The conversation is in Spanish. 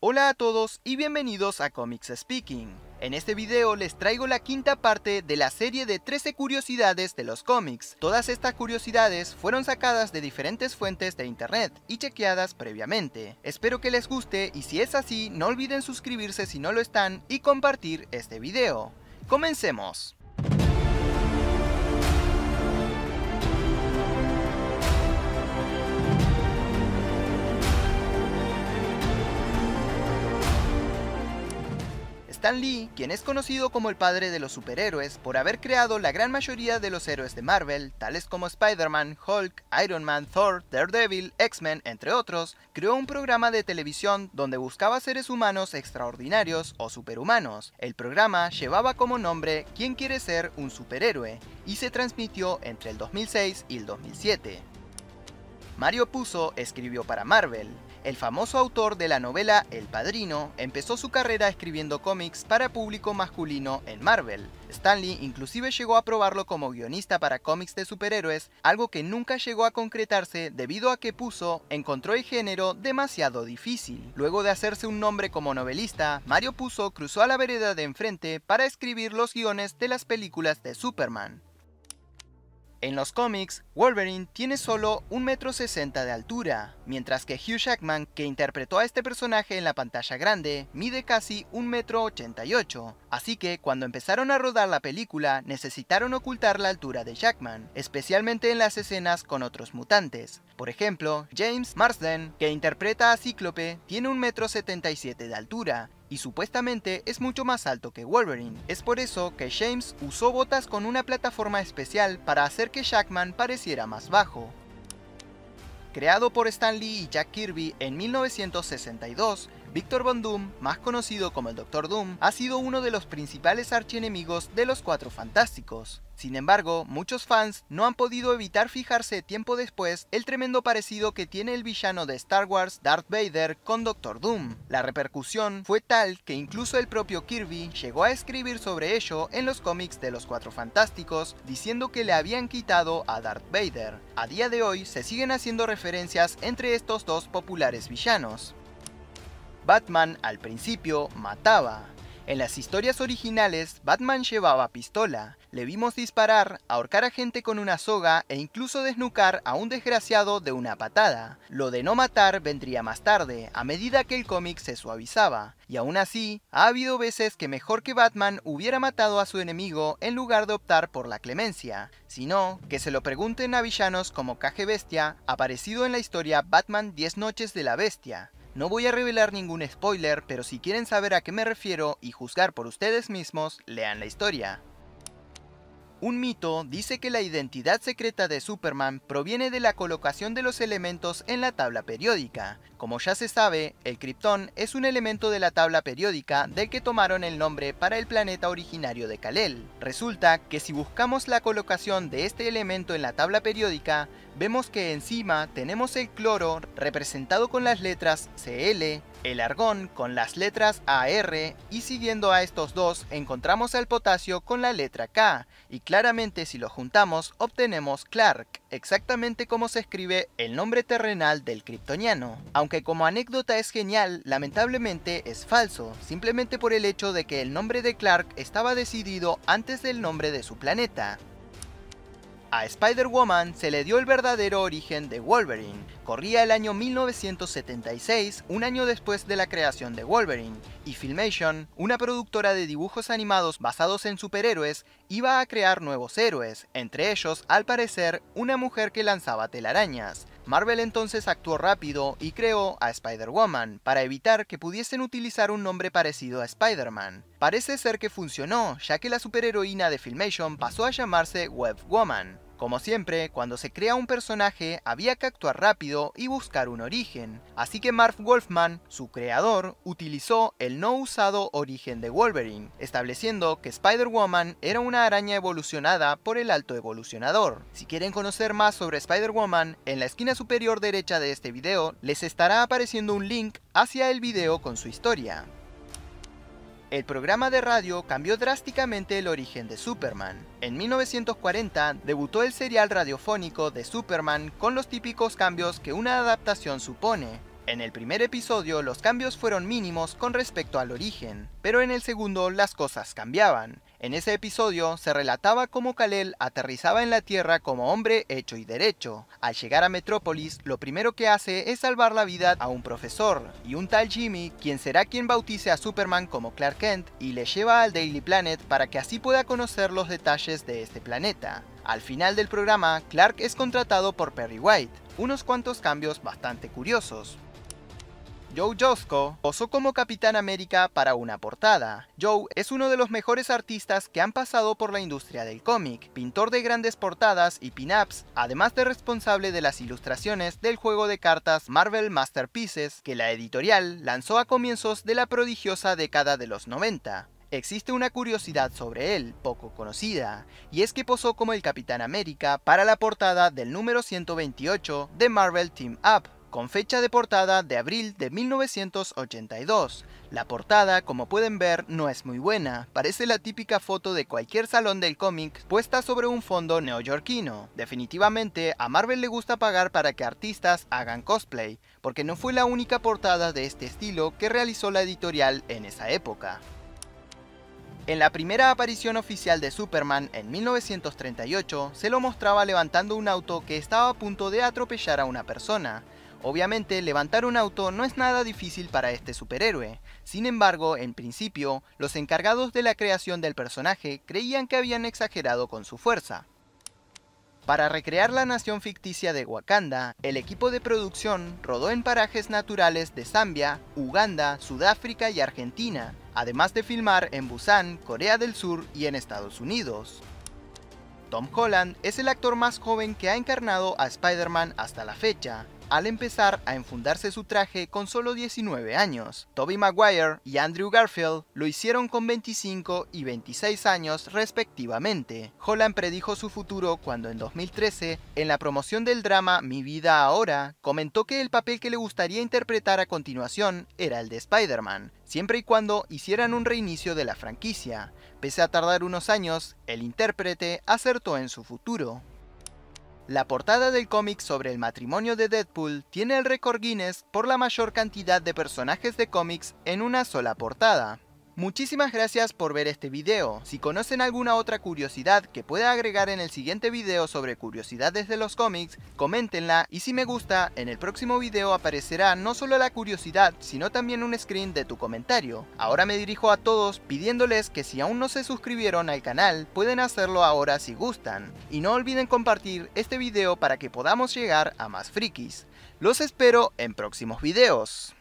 Hola a todos y bienvenidos a Comics Speaking. En este video les traigo la quinta parte de la serie de 13 curiosidades de los cómics. Todas estas curiosidades fueron sacadas de diferentes fuentes de internet y chequeadas previamente. Espero que les guste y si es así no olviden suscribirse si no lo están y compartir este video. Comencemos. Stan Lee, quien es conocido como el padre de los superhéroes por haber creado la gran mayoría de los héroes de Marvel, tales como Spider-Man, Hulk, Iron Man, Thor, Daredevil, X-Men, entre otros, creó un programa de televisión donde buscaba seres humanos extraordinarios o superhumanos. El programa llevaba como nombre ¿Quién quiere ser un superhéroe? y se transmitió entre el 2006 y el 2007. Mario Puzo escribió para Marvel, el famoso autor de la novela El Padrino empezó su carrera escribiendo cómics para público masculino en Marvel. Stanley inclusive llegó a probarlo como guionista para cómics de superhéroes, algo que nunca llegó a concretarse debido a que Puzo encontró el género demasiado difícil. Luego de hacerse un nombre como novelista, Mario Puzo cruzó a la vereda de enfrente para escribir los guiones de las películas de Superman. En los cómics, Wolverine tiene solo 1,60 m de altura, mientras que Hugh Jackman, que interpretó a este personaje en la pantalla grande, mide casi 1,88 m. Así que cuando empezaron a rodar la película, necesitaron ocultar la altura de Jackman, especialmente en las escenas con otros mutantes. Por ejemplo, James Marsden, que interpreta a Cíclope, tiene 1,77 m de altura, y supuestamente es mucho más alto que Wolverine. Es por eso que James usó botas con una plataforma especial para hacer que Jackman pareciera más bajo. Creado por Stan Lee y Jack Kirby en 1962, Victor Von Doom, más conocido como el Doctor Doom, ha sido uno de los principales archienemigos de los Cuatro Fantásticos. Sin embargo, muchos fans no han podido evitar fijarse tiempo después el tremendo parecido que tiene el villano de Star Wars Darth Vader con Doctor Doom. La repercusión fue tal que incluso el propio Kirby llegó a escribir sobre ello en los cómics de los Cuatro Fantásticos, diciendo que le habían quitado a Darth Vader. A día de hoy se siguen haciendo referencias entre estos dos populares villanos. Batman al principio mataba. En las historias originales, Batman llevaba pistola, le vimos disparar, ahorcar a gente con una soga e incluso desnucar a un desgraciado de una patada. Lo de no matar vendría más tarde, a medida que el cómic se suavizaba. Y aún así, ha habido veces que mejor que Batman hubiera matado a su enemigo en lugar de optar por la clemencia. Sino, que se lo pregunten a villanos como Caje Bestia, aparecido en la historia Batman 10 Noches de la Bestia. No voy a revelar ningún spoiler, pero si quieren saber a qué me refiero y juzgar por ustedes mismos, lean la historia. Un mito dice que la identidad secreta de Superman proviene de la colocación de los elementos en la tabla periódica. Como ya se sabe, el Krypton es un elemento de la tabla periódica del que tomaron el nombre para el planeta originario de Kal-El. Resulta que si buscamos la colocación de este elemento en la tabla periódica, vemos que encima tenemos el cloro representado con las letras Cl, el argón con las letras AR y siguiendo a estos dos encontramos al potasio con la letra K y claramente si lo juntamos obtenemos Clark, exactamente como se escribe el nombre terrenal del kryptoniano. Aunque como anécdota es genial, lamentablemente es falso, simplemente por el hecho de que el nombre de Clark estaba decidido antes del nombre de su planeta. A Spider-Woman se le dio el verdadero origen de Wolverine. Corría el año 1976, un año después de la creación de Wolverine, y Filmation, una productora de dibujos animados basados en superhéroes, iba a crear nuevos héroes, entre ellos, al parecer, una mujer que lanzaba telarañas. Marvel entonces actuó rápido y creó a Spider-Woman, para evitar que pudiesen utilizar un nombre parecido a Spider-Man. Parece ser que funcionó, ya que la superheroína de Filmation pasó a llamarse Web Woman. Como siempre, cuando se crea un personaje había que actuar rápido y buscar un origen, así que Marv Wolfman, su creador, utilizó el no usado origen de Wolverine, estableciendo que Spider-Woman era una araña evolucionada por el alto evolucionador. Si quieren conocer más sobre Spider-Woman, en la esquina superior derecha de este video les estará apareciendo un link hacia el video con su historia. El programa de radio cambió drásticamente el origen de Superman. En 1940 debutó el serial radiofónico de Superman con los típicos cambios que una adaptación supone. En el primer episodio los cambios fueron mínimos con respecto al origen, pero en el segundo las cosas cambiaban. En ese episodio se relataba cómo Kalel aterrizaba en la Tierra como hombre hecho y derecho. Al llegar a Metrópolis, lo primero que hace es salvar la vida a un profesor, y un tal Jimmy, quien será quien bautice a Superman como Clark Kent y le lleva al Daily Planet para que así pueda conocer los detalles de este planeta. Al final del programa, Clark es contratado por Perry White, unos cuantos cambios bastante curiosos. Joe Josko posó como Capitán América para una portada. Joe es uno de los mejores artistas que han pasado por la industria del cómic, pintor de grandes portadas y pin-ups, además de responsable de las ilustraciones del juego de cartas Marvel Masterpieces, que la editorial lanzó a comienzos de la prodigiosa década de los 90. Existe una curiosidad sobre él, poco conocida, y es que posó como el Capitán América para la portada del número 128 de Marvel Team Up, con fecha de portada de abril de 1982. La portada, como pueden ver, no es muy buena, parece la típica foto de cualquier salón del cómic puesta sobre un fondo neoyorquino. Definitivamente, a Marvel le gusta pagar para que artistas hagan cosplay, porque no fue la única portada de este estilo que realizó la editorial en esa época. En la primera aparición oficial de Superman en 1938, se lo mostraba levantando un auto que estaba a punto de atropellar a una persona. Obviamente, levantar un auto no es nada difícil para este superhéroe. Sin embargo, en principio, los encargados de la creación del personaje creían que habían exagerado con su fuerza. Para recrear la nación ficticia de Wakanda, el equipo de producción rodó en parajes naturales de Zambia, Uganda, Sudáfrica y Argentina, además de filmar en Busan, Corea del Sur y en Estados Unidos. Tom Holland es el actor más joven que ha encarnado a Spider-Man hasta la fecha, al empezar a enfundarse su traje con solo 19 años. Tobey Maguire y Andrew Garfield lo hicieron con 25 y 26 años respectivamente. Holland predijo su futuro cuando en 2013, en la promoción del drama Mi vida ahora, comentó que el papel que le gustaría interpretar a continuación era el de Spider-Man, siempre y cuando hicieran un reinicio de la franquicia. Pese a tardar unos años, el intérprete acertó en su futuro. La portada del cómic sobre el matrimonio de Deadpool tiene el récord Guinness por la mayor cantidad de personajes de cómics en una sola portada. Muchísimas gracias por ver este video. Si conocen alguna otra curiosidad que pueda agregar en el siguiente video sobre curiosidades de los cómics, coméntenla y si me gusta, en el próximo video aparecerá no solo la curiosidad, sino también un screen de tu comentario. Ahora me dirijo a todos pidiéndoles que si aún no se suscribieron al canal, pueden hacerlo ahora si gustan. Y no olviden compartir este video para que podamos llegar a más frikis. Los espero en próximos videos.